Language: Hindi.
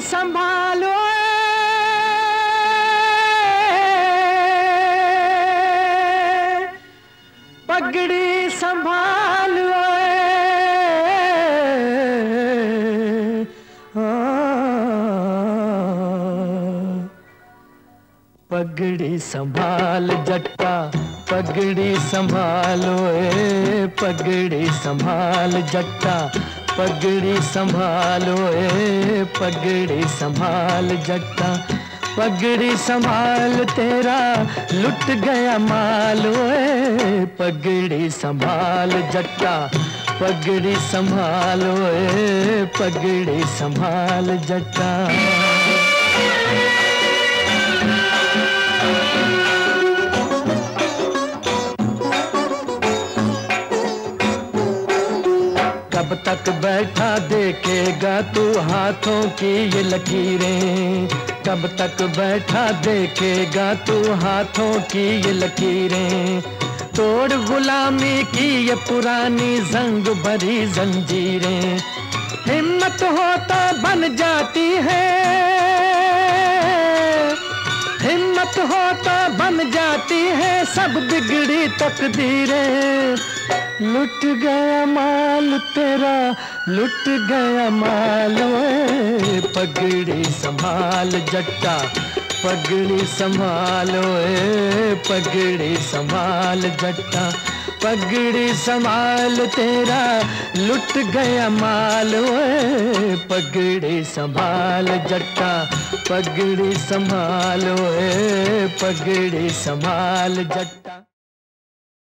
संभालो। पगड़ी संभालो। पगड़ी संभाल जट्टा पगड़ी संभालो। ए पगड़ी संभाल जट्टा। पगड़ी संभालो ए पगड़ी संभाल जट्टा। पगड़ी संभाल तेरा, लुट गया माल ए पगड़ी संभाल जट्टा। पगड़ी संभालो ए पगड़ी संभाल जट्टा। तक बैठा देखेगा तू हाथों की ये लकीरें। कब तक बैठा देखेगा तू हाथों की ये लकीरें। तोड़ गुलामी की ये पुरानी जंग, भरी जंजीरें। हिम्मत हो तो बन जाती है। हिम्मत हो तो जाती है सब बिगड़ी तकदीरें। लुट गया माल तेरा, लुट गया माल पगड़ी संभाल जट्टा, पगड़ी संभालो पगड़ी संभाल जट्टा। पगड़ी संभाल तेरा, लुट गया माल पगड़ी संभाल जट्टा, पगड़ी संभाल है पगड़ी संभाल जट्टा।